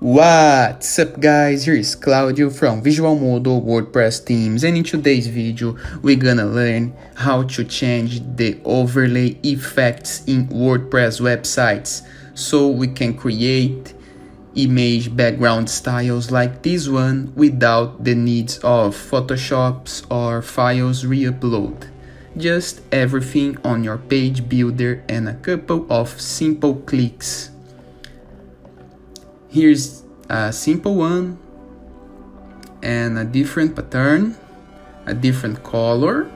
What's up guys, here is Claudio from Visualmodo WordPress Themes and in today's video we're gonna learn how to change the overlay effects in WordPress websites so we can create image background styles like this one without the needs of Photoshops or files re-upload. Just everything on your page builder and a couple of simple clicks. Here's a simple one and a different pattern, a different color,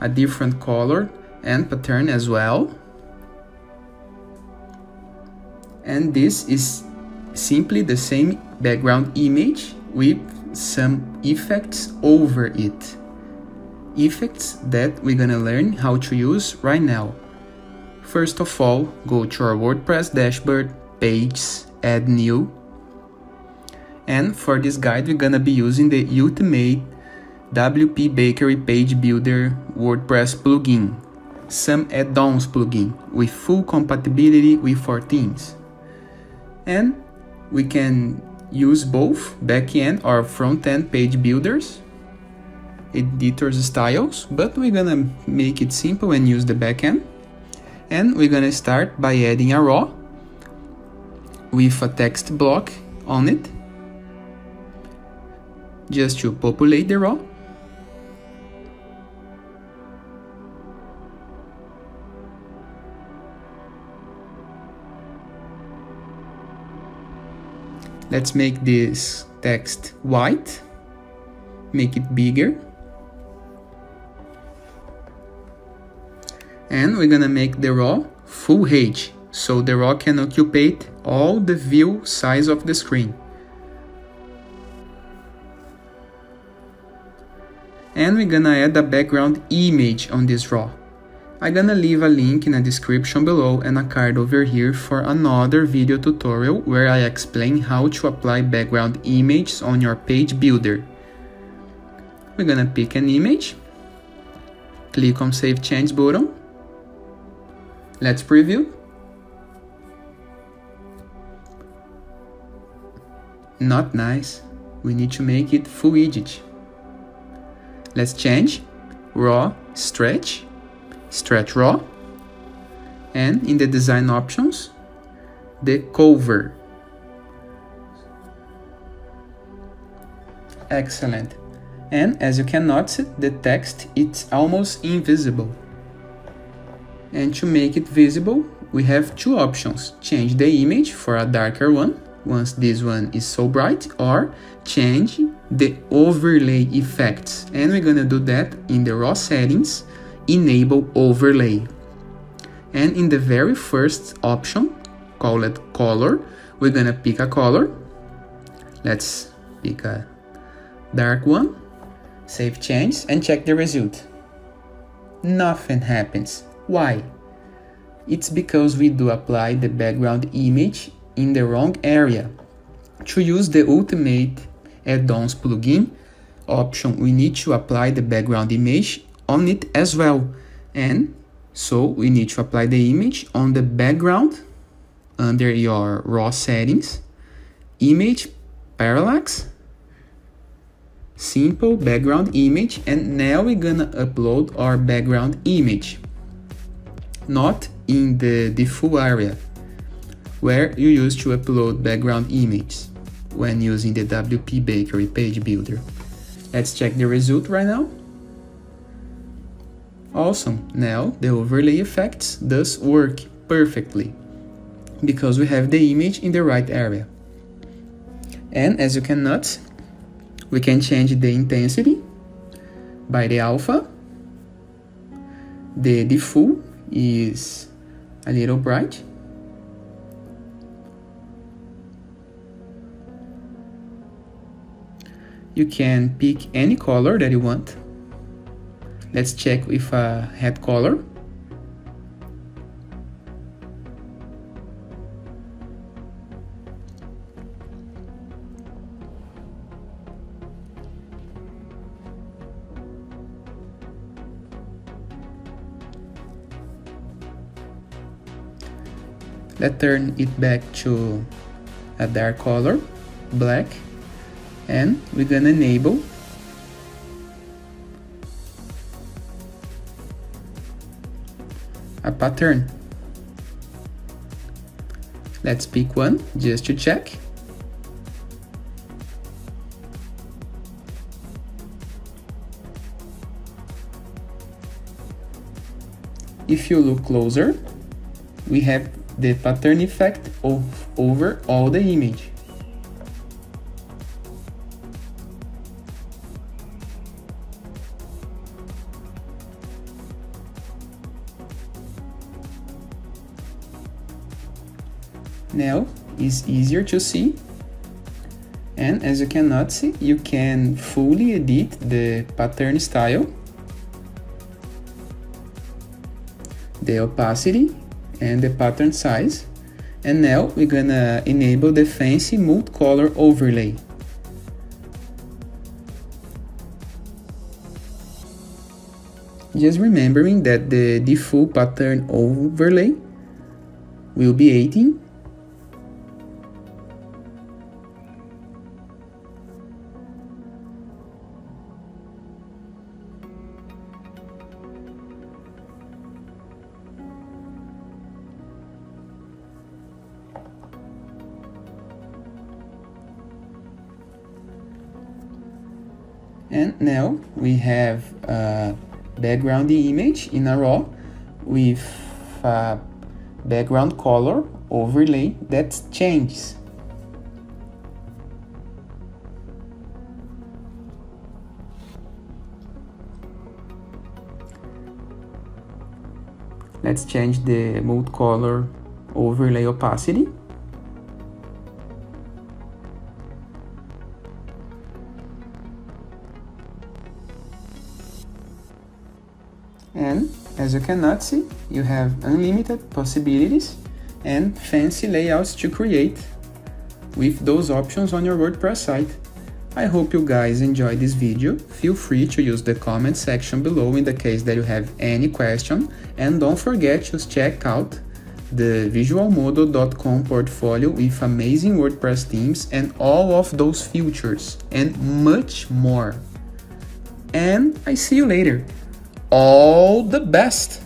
a different color and pattern as well. And this is simply the same background image with some effects over it. Effects that we're gonna learn how to use right now. First of all, go to our WordPress dashboard, pages, add new. And for this guide, we're gonna be using the Ultimate WPBakery Page Builder WordPress plugin, some add-ons plugin with full compatibility with 14s. And we can use both backend or front-end page builders, editors styles, but we're gonna make it simple and use the backend. And we're gonna start by adding a row with a text block on it just to populate the row let's make this text white make it bigger. And we're gonna make the row full H so the row can occupy all the view size of the screen. And we're gonna add a background image on this row. I'm gonna leave a link in the description below and a card over here for another video tutorial where I explain how to apply background images on your page builder. We're gonna pick an image, click on Save Change button, let's preview. Not nice. We need to make it full edit. Let's change row stretch, stretch row, and in the design options, the cover. Excellent. And as you can notice, the text it's almost invisible. And to make it visible, we have two options. Change the image for a darker one once this one is so bright or change the overlay effects. And we're gonna do that in the row settings enable overlay. And in the very first option call it color we're gonna pick a color. Let's pick a dark one save change and check the result. Nothing happens. Why? It's because we do apply the background image in the wrong area. To use the Ultimate Add-ons plugin option, we need to apply the background image on it as well. And so we need to apply the image on the background under your row settings, image parallax, simple background image, and now we're gonna upload our background image, not in the default area where you use to upload background images when using the WPBakery page builder. Let's check the result right now. Awesome, now the overlay effects does work perfectly because we have the image in the right area. And as you can notice, we can change the intensity by the alpha. The default is a little bright you can pick any color that you want. Let's check with a head color. Let's turn it back to a dark color, black, and we're gonna enable a pattern. Let's pick one just to check. If you look closer, we have the pattern effect of over all the image. Now is easier to see. And as you cannot see you can fully edit the pattern style the opacity and the pattern size. And now we're gonna enable the fancy multicolor overlay. Just remembering that the default pattern overlay will be 18 And now we have a background image in a row with a background color overlay that changes. Let's change the mode color overlay opacity. And as you cannot see, you have unlimited possibilities and fancy layouts to create with those options on your WordPress site. I hope you guys enjoyed this video. Feel free to use the comment section below in the case that you have any question and don't forget to check out the visualmodo.com portfolio with amazing WordPress themes and all of those features and much more. And I see you later all the best.